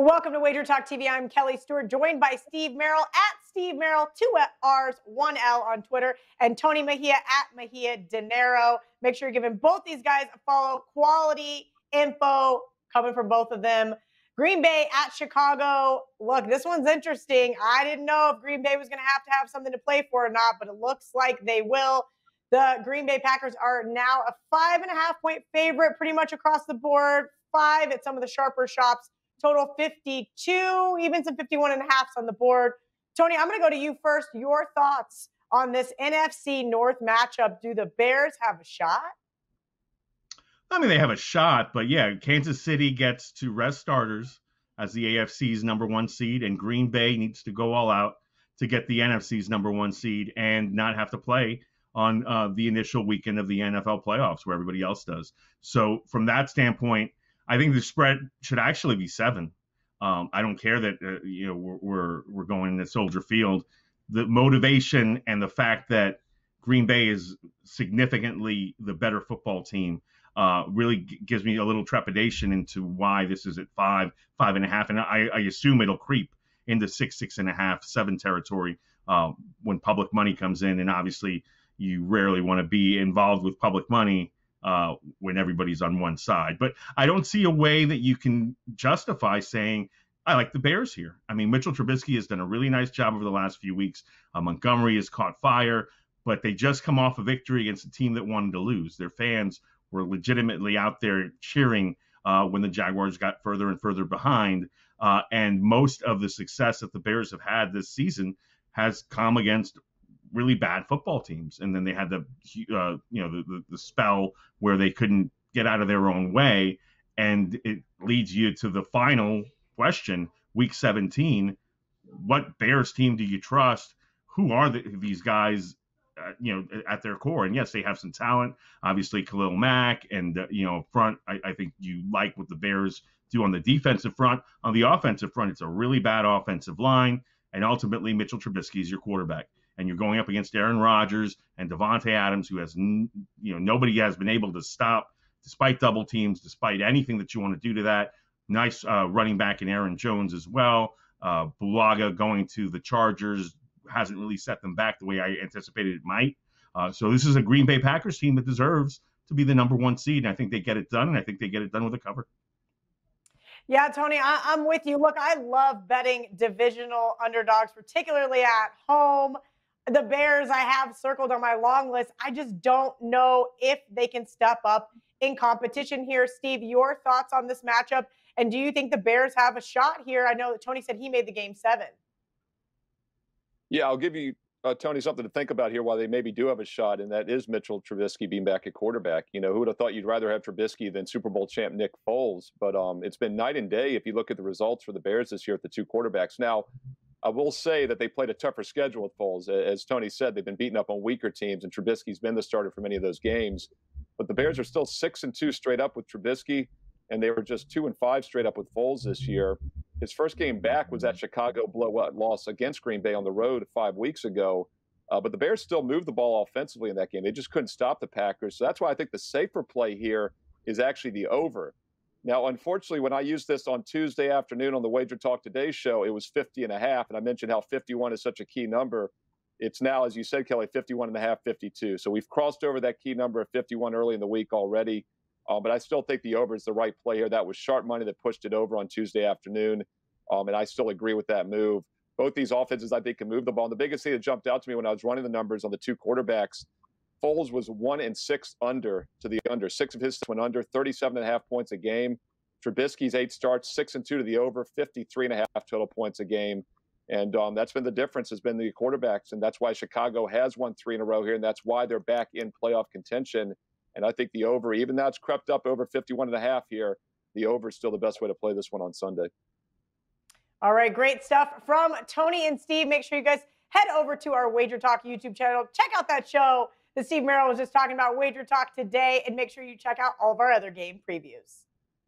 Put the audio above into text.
Welcome to Wager Talk TV. I'm Kelly Stewart, joined by Steve Merril at Steve Merril, two R's, one L on Twitter, and Tony Mejia at Mejia Dinero. Make sure you're giving both these guys a follow. Quality info coming from both of them. Green Bay at Chicago. Look, this one's interesting. I didn't know if Green Bay was going to have to have something to play for or not, but it looks like they will. The Green Bay Packers are now a five and a half point favorite pretty much across the board, five at some of the sharper shops total 52, even some 51 and a halfs on the board. Tony, I'm going to go to you first. Your thoughts on this NFC North matchup. Do the Bears have a shot? I mean, they have a shot, but yeah, Kansas City gets to rest starters as the AFC's number one seed, and Green Bay needs to go all out to get the NFC's number one seed and not have to play on uh, the initial weekend of the NFL playoffs where everybody else does. So, from that standpoint, I think the spread should actually be seven. Um, I don't care that uh, you know we're, we're we're going to Soldier Field. The motivation and the fact that Green Bay is significantly the better football team uh, really g- gives me a little trepidation into why this is at five, five and a half, and I, I assume it'll creep into six, six and a half, seven territory uh, when public money comes in, and obviously you rarely want to be involved with public money uh, when everybody's on one side. But I don't see a way that you can justify saying, I like the Bears here. I mean, Mitchell Trubisky has done a really nice job over the last few weeks. Uh, Montgomery has caught fire, but they just come off a victory against a team that wanted to lose. Their fans were legitimately out there cheering uh, when the Jaguars got further and further behind. Uh, and most of the success that the Bears have had this season has come against really bad football teams, and then they had the uh, you know the, the, the spell where they couldn't get out of their own way, and it leads you to the final question, Week 17. What Bears team do you trust? Who are the, these guys? Uh, you know, at their core, and yes, they have some talent. Obviously, Khalil Mack, and uh, you know, front. I, I think you like what the Bears do on the defensive front. On the offensive front, it's a really bad offensive line, and ultimately, Mitchell Trubisky is your quarterback and you're going up against Aaron Rodgers and Davante Adams, who has you know nobody has been able to stop despite double teams, despite anything that you want to do to that. Nice uh, running back in Aaron Jones as well. Uh, Bulaga going to the Chargers hasn't really set them back the way I anticipated it might. Uh, so this is a Green Bay Packers team that deserves to be the number one seed, and I think they get it done, and I think they get it done with a cover. Yeah, Tony, I, am with you. Look, I love betting divisional underdogs, particularly at home the Bears I have circled on my long list. I just don't know if they can step up in competition here. Steve, your thoughts on this matchup? And do you think the Bears have a shot here? I know that Tony said he made the game seven. Yeah, I'll give you, uh, Tony, something to think about here while they maybe do have a shot, and that is Mitchell Trubisky being back at quarterback. You know, who would have thought you'd rather have Trubisky than Super Bowl champ Nick Foles? But um, it's been night and day if you look at the results for the Bears this year at the two quarterbacks. Now, I will say that they played a tougher schedule with Foles. As Tony said, they've been beaten up on weaker teams, and Trubisky's been the starter for many of those games. But the Bears are still six and two straight up with Trubisky, and they were just two and five straight up with Foles this year. His first game back was that Chicago blowout loss against Green Bay on the road five weeks ago. Uh, but the Bears still moved the ball offensively in that game. They just couldn't stop the Packers. So that's why I think the safer play here is actually the over. Now, unfortunately, when I used this on Tuesday afternoon on the Wager Talk Today show, it was 50 and a half. And I mentioned how 51 is such a key number. It's now, as you said, Kelly, 51 and a half, 52. So we've crossed over that key number of 51 early in the week already. Um, but I still think the over is the right play here. That was sharp money that pushed it over on Tuesday afternoon. Um, and I still agree with that move. Both these offenses, I think, can move the ball. And the biggest thing that jumped out to me when I was running the numbers on the two quarterbacks, Foles was one and six under to the under. Six of his went under, 37 and a half points a game. Trubisky's eight starts, six and two to the over, 53 and a half total points a game. And um, that's been the difference has been the quarterbacks. And that's why Chicago has won three in a row here. And that's why they're back in playoff contention. And I think the over, even though it's crept up over 51 and a half here, the over is still the best way to play this one on Sunday. All right, great stuff from Tony and Steve. Make sure you guys head over to our Wager Talk YouTube channel. Check out that show that Steve Merril was just talking about, Wager Talk today, and make sure you check out all of our other game previews.